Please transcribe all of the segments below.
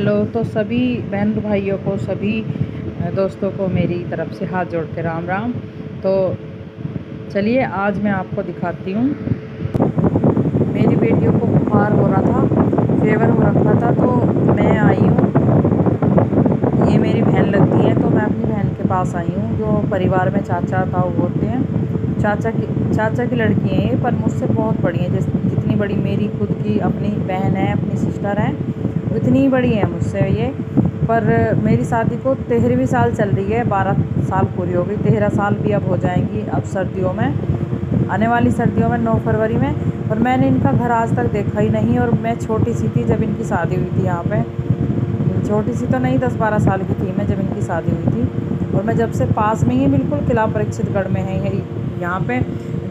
Hello. तो सभी बहन भाइयों को, सभी दोस्तों को मेरी तरफ़ से हाथ जोड़ के राम राम। तो चलिए, आज मैं आपको दिखाती हूँ। मेरी बेटियों को बुखार हो रहा था फेवर हो रखा था तो मैं आई हूँ। ये मेरी बहन लगती है तो मैं अपनी बहन के पास आई हूँ, जो परिवार में चाचा, ताऊ होते हैं। चाचा की चाचा की लड़की हैं ये, पर मुझसे बहुत बड़ी हैं। जिस, जितनी बड़ी मेरी खुद की अपनी बहन है, अपनी सिस्टर है इतनी बड़ी है मुझसे ये। पर मेरी शादी को तेरहवीं साल चल रही है, बारह साल पूरी हो गई। तेरह साल भी अब हो जाएँगी अब सर्दियों में, आने वाली सर्दियों में, नौ फरवरी में। और मैंने इनका घर आज तक देखा ही नहीं और मैं छोटी सी थी जब इनकी शादी हुई थी यहाँ पे। छोटी सी तो नहीं, दस बारह साल की थी मैं जब इनकी शादी हुई थी। और मैं जब से पास में ही, बिल्कुल किला परीक्षितगढ़ में है यहाँ पे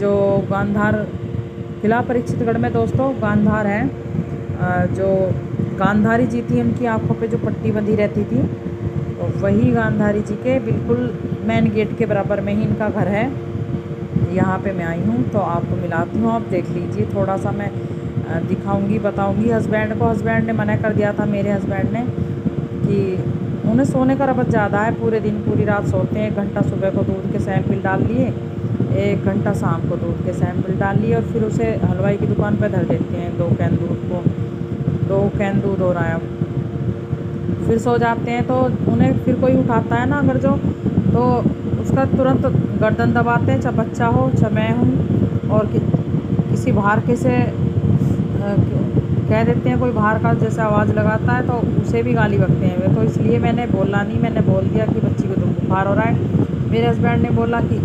जो गांधार, किला परीक्षितगढ़ में दोस्तों गांधार है। जो गांधारी जी थी, उनकी आँखों पे जो पट्टी बंधी रहती थी तो वही गांधारी जी के बिल्कुल मेन गेट के बराबर में ही इनका घर है। यहाँ पे मैं आई हूँ तो आपको मिलाती हूँ, आप देख लीजिए थोड़ा सा मैं दिखाऊँगी, बताऊँगी। हस्बैंड को हस्बैंड ने मना कर दिया था, मेरे हस्बैंड ने, कि उन्हें सोने का रबत ज़्यादा है, पूरे दिन पूरी रात सोते हैं, एक घंटा सुबह को दूध के सैंपल डाल लिए एक घंटा शाम को दूध के सैंपल डाल लिए और फिर उसे हलवाई की दुकान पर धर देते हैं दो कैन दूध को दो कैन दूध हो रहा है फिर सो जाते हैं तो उन्हें फिर कोई उठाता है ना अगर जो तो उसका तुरंत गर्दन दबाते हैं चाहे बच्चा हो चाहे मैं हूँ और कि, किसी बाहर के से कह देते हैं कोई बाहर का जैसे आवाज़ लगाता है तो उसे भी गाली बकते हैं। वे तो इसलिए मैंने बोला नहीं मैंने बोल दिया कि बच्ची को तो बुखार हो रहा है। मेरे हस्बैंड ने बोला कि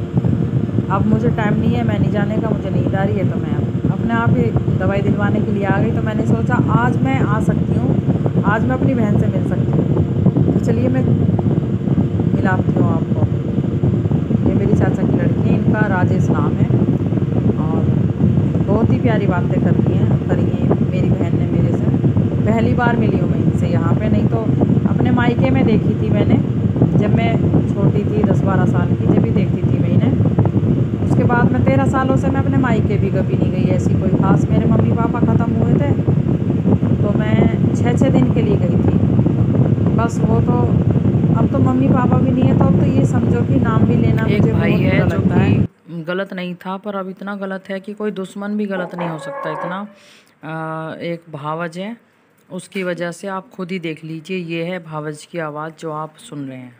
अब मुझे टाइम नहीं है, मैं नहीं जाने का, मुझे नींद आ रही है तो मैं अपने आप ही दवाई दिलवाने के लिए आ गई। तो मैंने सोचा, आज मैं आ सकती हूँ, आज मैं अपनी बहन से मिल सकती हूँ। तो चलिए मैं मिलाती हूँ आपको। ये मेरी चाचा की लड़की है, इनका राजेश नाम है। और बहुत ही प्यारी बातें करती हैं, करी हैं मेरी बहन ने मेरे से। पहली बार मिली हूँ मैं इनसे यहाँ पे, नहीं तो अपने मायके में देखी थी मैंने। जब मैं छोटी थी, दस बारह साल की, जब भी देखती थी उसके बाद में तेरह सालों से मैं अपने मायके भी कभी नहीं गई ऐसी कोई खास। मेरे मम्मी पापा ख़त्म हुए थे तो मैं छः छः दिन के लिए गई थी। बस वो तो अब तो मम्मी पापा भी नहीं है तो अब तो ये समझो कि नाम भी लेना एक मुझे भाई है जो कि गलत नहीं था पर अब इतना गलत है कि कोई दुश्मन भी गलत नहीं हो सकता। इतना आ, एक भावज है उसकी वजह से आप खुद ही देख लीजिए ये है भावज की आवाज़ जो आप सुन रहे हैं।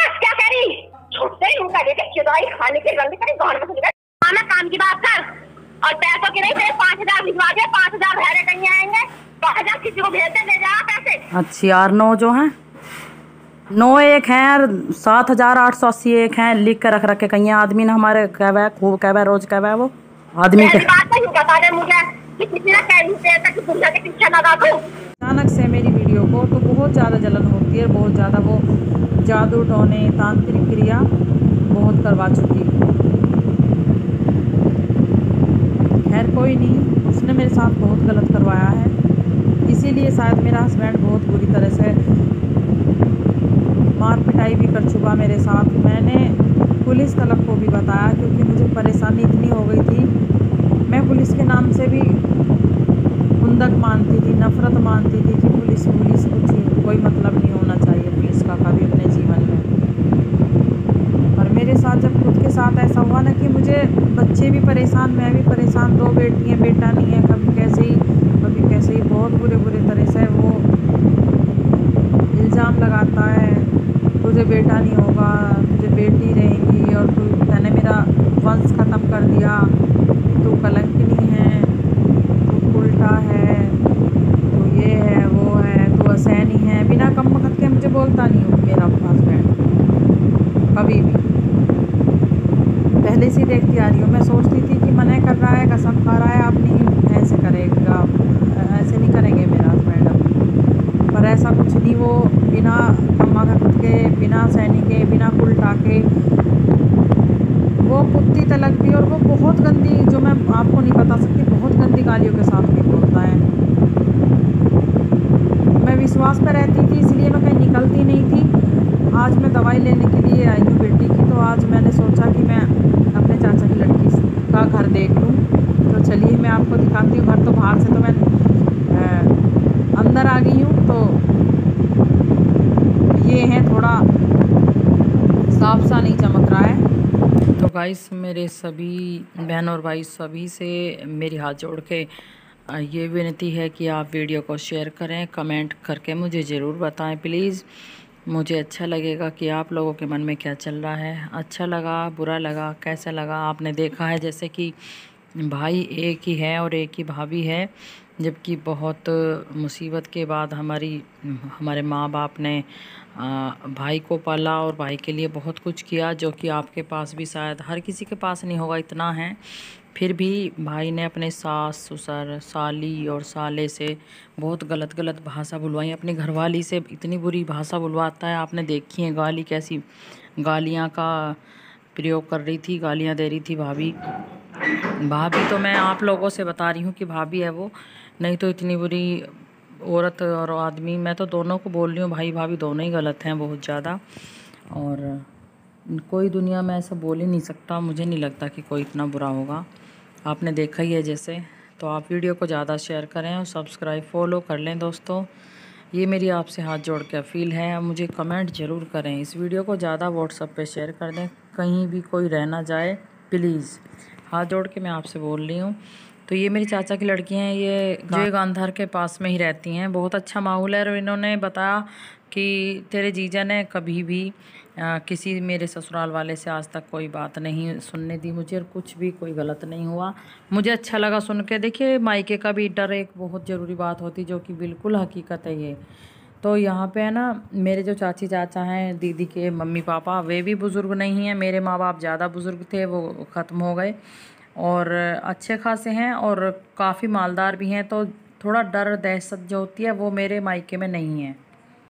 खाने के गंदे करे गांड में गए काम की बात कर। और पैसों की नहीं पाँच हज़ार भिजवा दे पाँच हज़ार भैरे कहीं आएँगे। पाँच हज़ार किसी को भेज दे ले जा पैसे। अच्छी यार नौ जो है। नौ एक हैं सात हज़ार आठ सौ अस्सी एक हैं। लिख के रख रखे कहीं आदमी ने हमारे कह है खूब कह है रोज कह है वो। आदमी के मुझे। अचानक से मेरी वीडियो को तो बहुत ज़्यादा जलन होती है बहुत ज़्यादा वो जादू टोने तांत्रिक क्रिया। बहुत करवा चुकी खैर, कोई नहीं, उसने मेरे साथ बहुत गलत करवाया है। इसीलिए शायद मेरा हस्बैंड बहुत बुरी तरह से मार पिटाई भी कर चुका मेरे साथ। मैंने पुलिस तलब को भी बताया, क्योंकि मुझे परेशानी इतनी हो गई थी। मैं पुलिस के नाम से भी कुंदक मानती थी, नफ़रत मानती थी कि पुलिस पुलिस कुछ कोई मतलब नहीं होना चाहिए पुलिस का कभी अपने जीवन में और मेरे साथ जब खुद के साथ ऐसा हुआ ना कि मुझे बच्चे भी परेशान, मैं भी परेशान, दो बेटी हैं बेटा नहीं है, कभी कैसे ही, कभी कैसे ही, बहुत बुरे बुरे तरह से वो इल्ज़ाम लगाता है, तुझे बेटा नहीं होगा, तुझे बेटी रहेगी और तू मैंने मेरा वंश ख़त्म कर दिया, तू कलंकनी है, तू उल्टा है तो ये है वो है तू असैनी है बिना कम वक्त के मुझे बोलता नहीं हूँ मेरा हस्बैंड कभी भी पहले से देखती आ रही हूँ मैं सोचती थी कि मना कर रहा है कसम खा रहा है आप नहीं ऐसे करेगा ऐसे नहीं वो बिना कम्मा का के, बिना सैनी के, बिना कुल टाके, वो कुत्ती तलक भी और वो बहुत गंदी, जो मैं आपको नहीं बता सकती, बहुत गंदी गालियों के साथ भी बोलता है। मैं विश्वास पर रहती थी, इसलिए मैं कहीं निकलती नहीं थी। आज मैं दवाई लेने के लिए आई हूँ बेटी की तो आज मैंने सोचा कि मैं अपने चाचा की लड़की का घर देख लूँ। तो चलिए, मैं आपको दिखाती हूँ, घर तो बाहर से तो मैं अंदर आ गई हूँ तो ये है थोड़ा साफ़ सा नहीं चमक रहा है। तो गाइस मेरे सभी बहन और भाई सभी से मेरी हाथ जोड़ के ये विनती है कि आप वीडियो को शेयर करें, कमेंट करके मुझे ज़रूर बताएँ प्लीज़ मुझे अच्छा लगेगा कि आप लोगों के मन में क्या चल रहा है। अच्छा लगा, बुरा लगा, कैसा लगा, आपने देखा है जैसे कि भाई एक ही है और एक ही भाभी है, जबकि बहुत मुसीबत के बाद हमारी, हमारे माँ बाप ने भाई को पाला और भाई के लिए बहुत कुछ किया, जो कि आपके पास भी शायद हर किसी के पास नहीं होगा, इतना है। फिर भी भाई ने अपने सास, ससुर, साली और साले से बहुत गलत गलत भाषा बुलवाई। अपनी घरवाली से इतनी बुरी भाषा बुलवाता है, आपने देखी है गाली कैसी? गालियाँ का प्रयोग कर रही थी, गालियाँ दे रही थी भाभी। भाभी तो मैं आप लोगों से बता रही हूँ कि भाभी है वो। नहीं तो इतनी बुरी औरत और आदमी, मैं तो दोनों को बोल रही हूँ, भाई भाभी दोनों ही गलत हैं बहुत ज़्यादा। और कोई दुनिया में ऐसा बोल ही नहीं सकता, मुझे नहीं लगता कि कोई इतना बुरा होगा। आपने देखा ही है जैसे। तो आप वीडियो को ज़्यादा शेयर करें और सब्सक्राइब, फॉलो कर लें दोस्तों। ये मेरी आपसे हाथ जोड़ के अपील है मुझे कमेंट ज़रूर करें। इस वीडियो को ज़्यादा व्हाट्सअप पे शेयर कर दें, कहीं भी कोई रह ना जाए, प्लीज़। हाथ जोड़ के मैं आपसे बोल रही हूँ। तो ये मेरी चाचा की लड़की हैं ये जय गांधार के पास में ही रहती हैं। बहुत अच्छा माहौल है और इन्होंने बताया कि तेरे जीजा ने कभी भी आ, किसी मेरे ससुराल वाले से आज तक कोई बात नहीं सुनने दी मुझे और कुछ भी कोई गलत नहीं हुआ। मुझे अच्छा लगा सुन के। देखिए मायके का भी डर एक बहुत ज़रूरी बात होती जो कि बिल्कुल हकीकत है ये। तो यहाँ पे है ना, मेरे जो चाची चाचा हैं, दीदी के मम्मी पापा, वे भी बुज़ुर्ग नहीं हैं। मेरे माँ बाप ज़्यादा बुज़ुर्ग थे, वो ख़त्म हो गए। और अच्छे खासे हैं और काफ़ी मालदार भी हैं तो थोड़ा डर दहशत जो होती है, वो मेरे मायके में नहीं है।